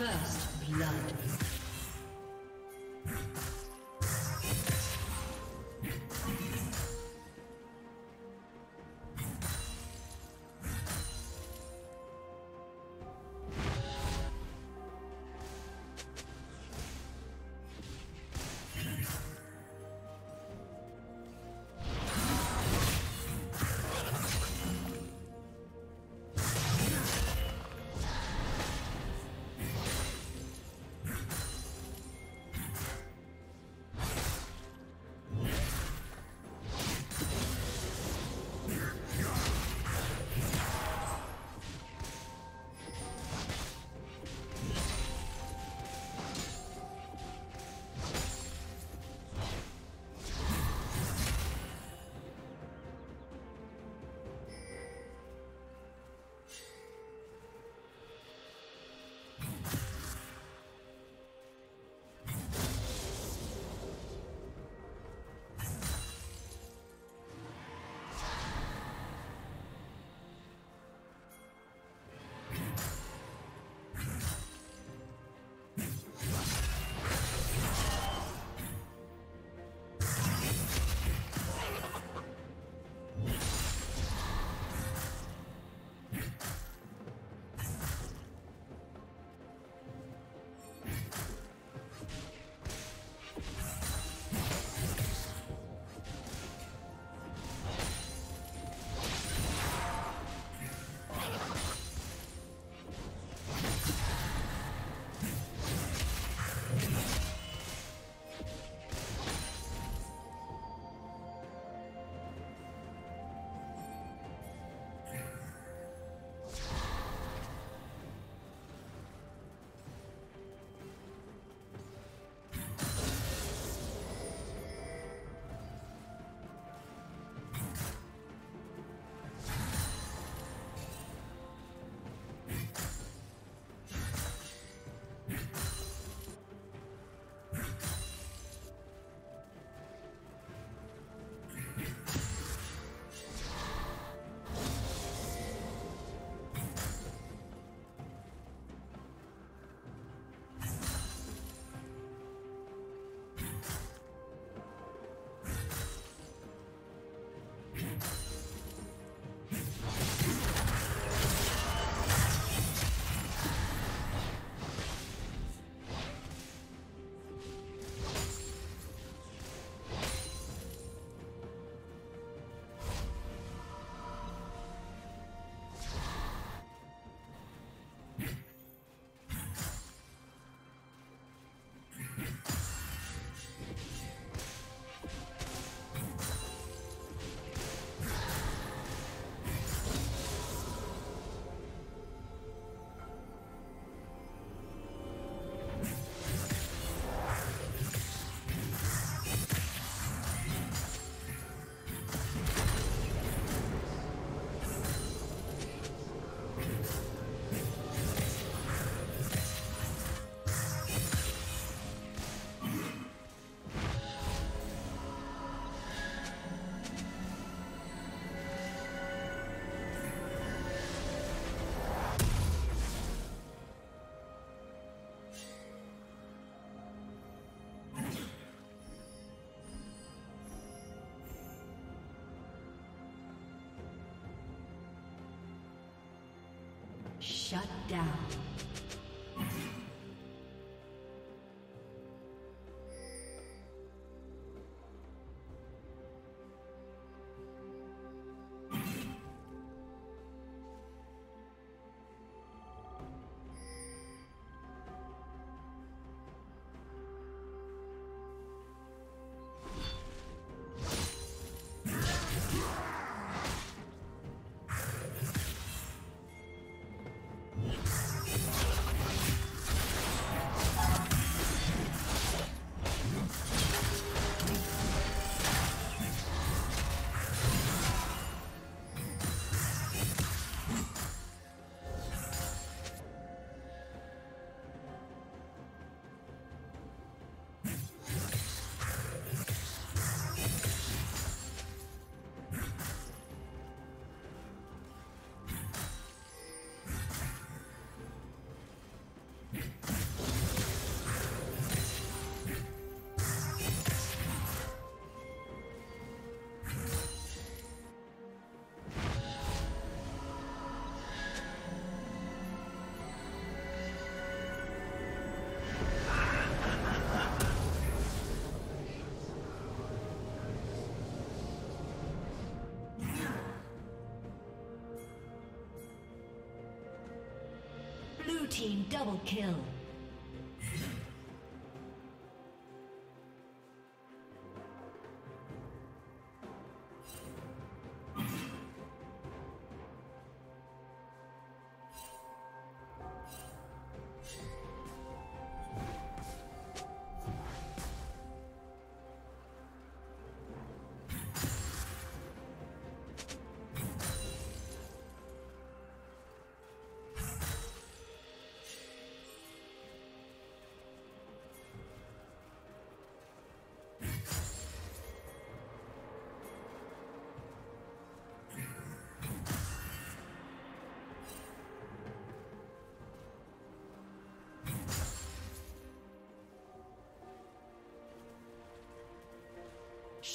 First blood. Shut down. Team double kill.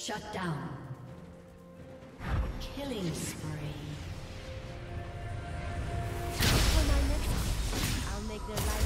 Shut down. Killing spree. For my next I'll make their life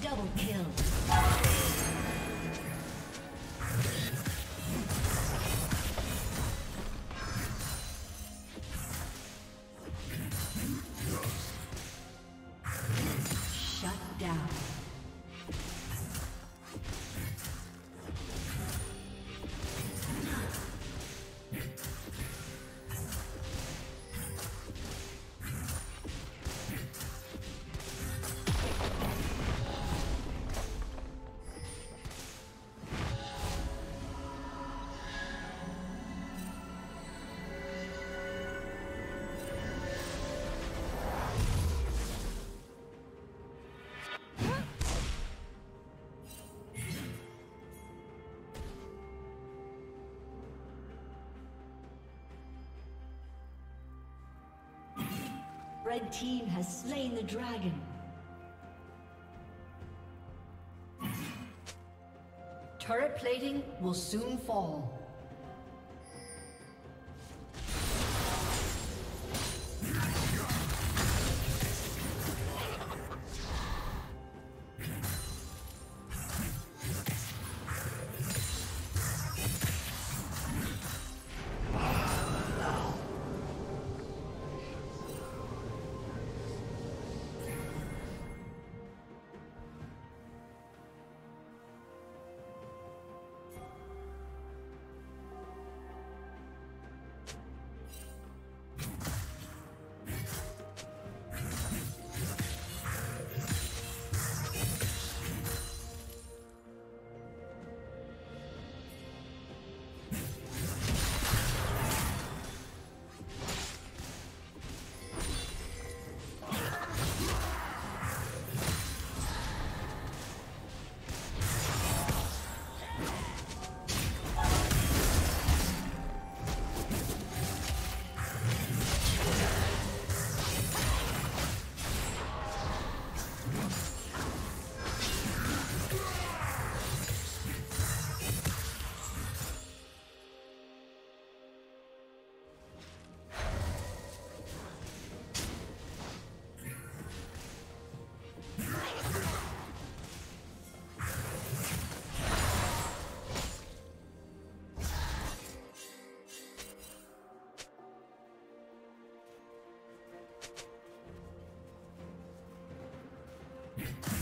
Double kill. Red team has slain the dragon. Turret plating will soon fall. you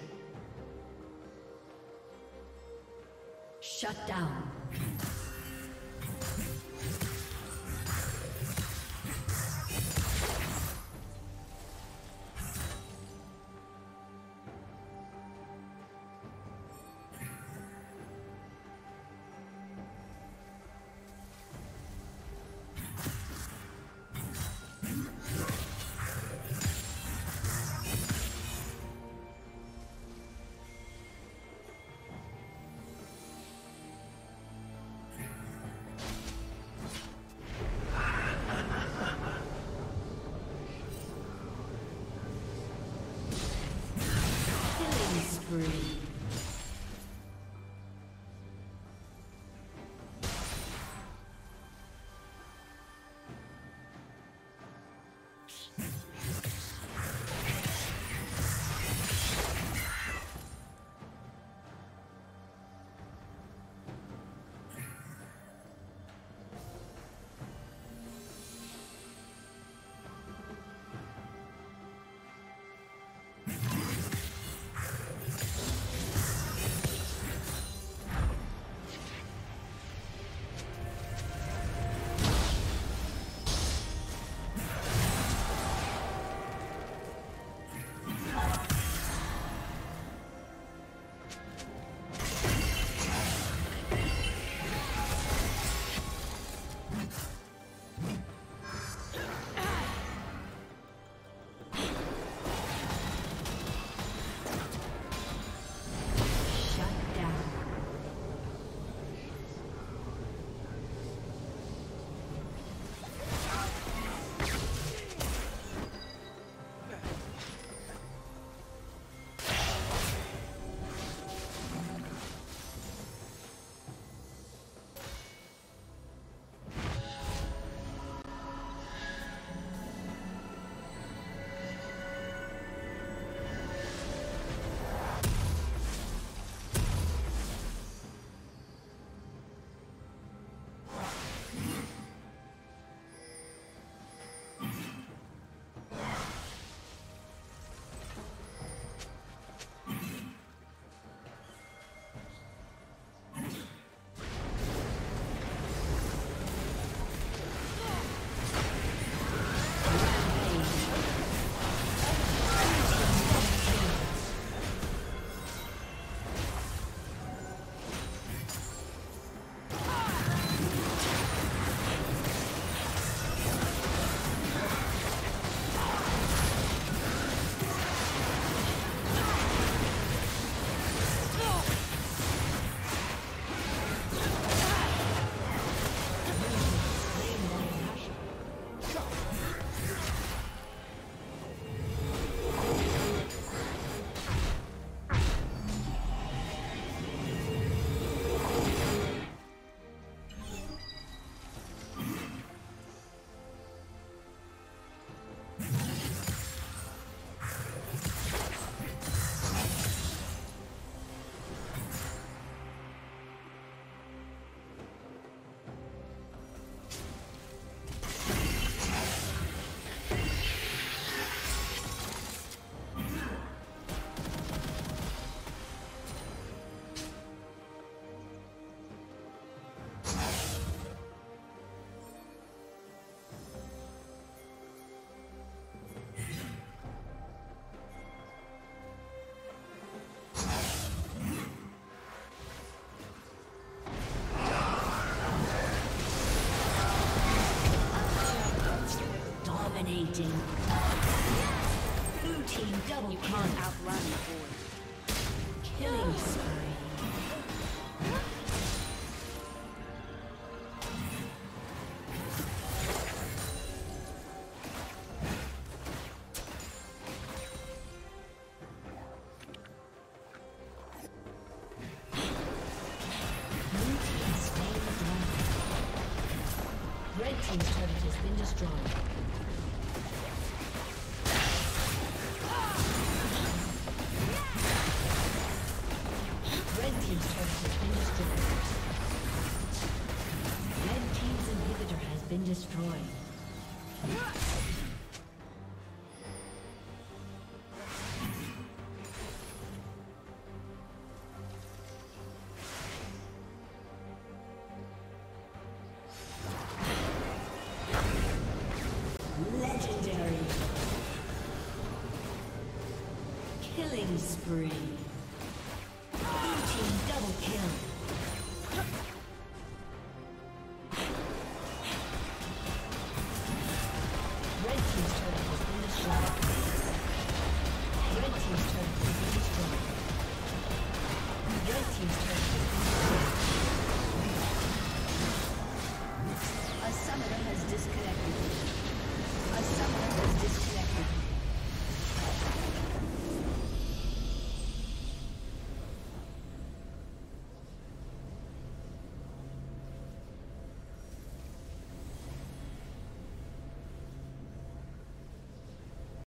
free. Dominating. Blue team double kill. Outrun. Killing spree. Legendary. Killing spree.